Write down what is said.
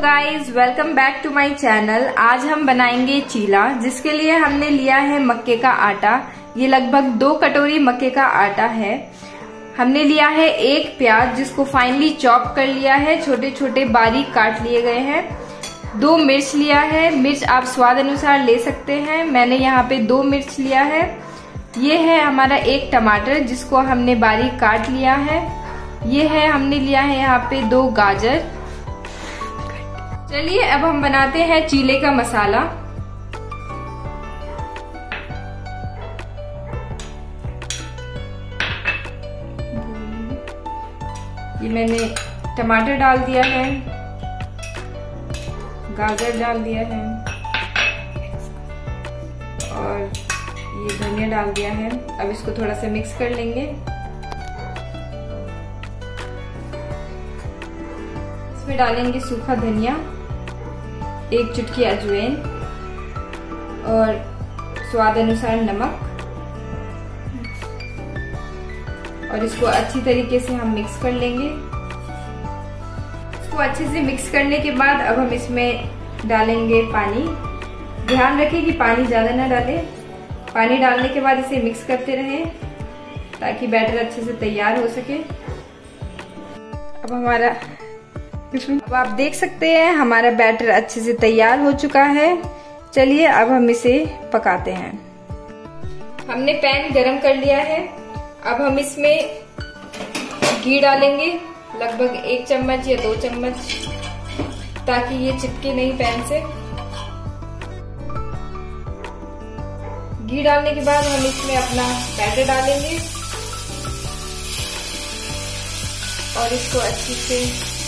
Guys welcome back to my channel आज हम बनाएँगे चीला, जिसके लिए हमने लिया है मक्के का आटा। ये लगभग दो कटोरी मक्के का आटा है। हमने लिया है एक प्याज, जिसको फाइनली चॉप कर लिया है। छोटे छोटे बारीक काट लिए गए हैं। दो मिर्च लिया है। मिर्च आप स्वाद अनुसार ले सकते हैं। मैंने यहाँ पे दो मिर्च लिया है। ये है हमारा एक टमाटर, जिसको हमने बारीक काट लिया है। ये है हमने लिया है यहाँ पे दो गाजर। चलिए, अब हम बनाते हैं चीले का मसाला। ये मैंने टमाटर डाल दिया है, गाजर डाल दिया है, और ये धनिया डाल दिया है। अब इसको थोड़ा सा मिक्स कर लेंगे। इसमें डालेंगे सूखा धनिया। एक चुटकी अजवाइन और स्वाद अनुसार नमक। और इसको अच्छी तरीके से हम मिक्स कर लेंगे। इसको अच्छे से मिक्स करने के बाद अब हम इसमें डालेंगे पानी। ध्यान रखें कि पानी ज़्यादा ना डालें। पानी डालने के बाद इसे मिक्स करते रहें ताकि बैटर अच्छे से तैयार हो सके। अब हमारा अब आप देख सकते हैं, हमारा बैटर अच्छे से तैयार हो चुका है। चलिए, अब हम इसे पकाते हैं। हमने पैन गरम कर लिया है। अब हम इसमें घी डालेंगे, लगभग एक चम्मच या दो चम्मच, ताकि ये चिपके नहीं पैन से। घी डालने के बाद हम इसमें अपना बैटर डालेंगे। और इसको अच्छे से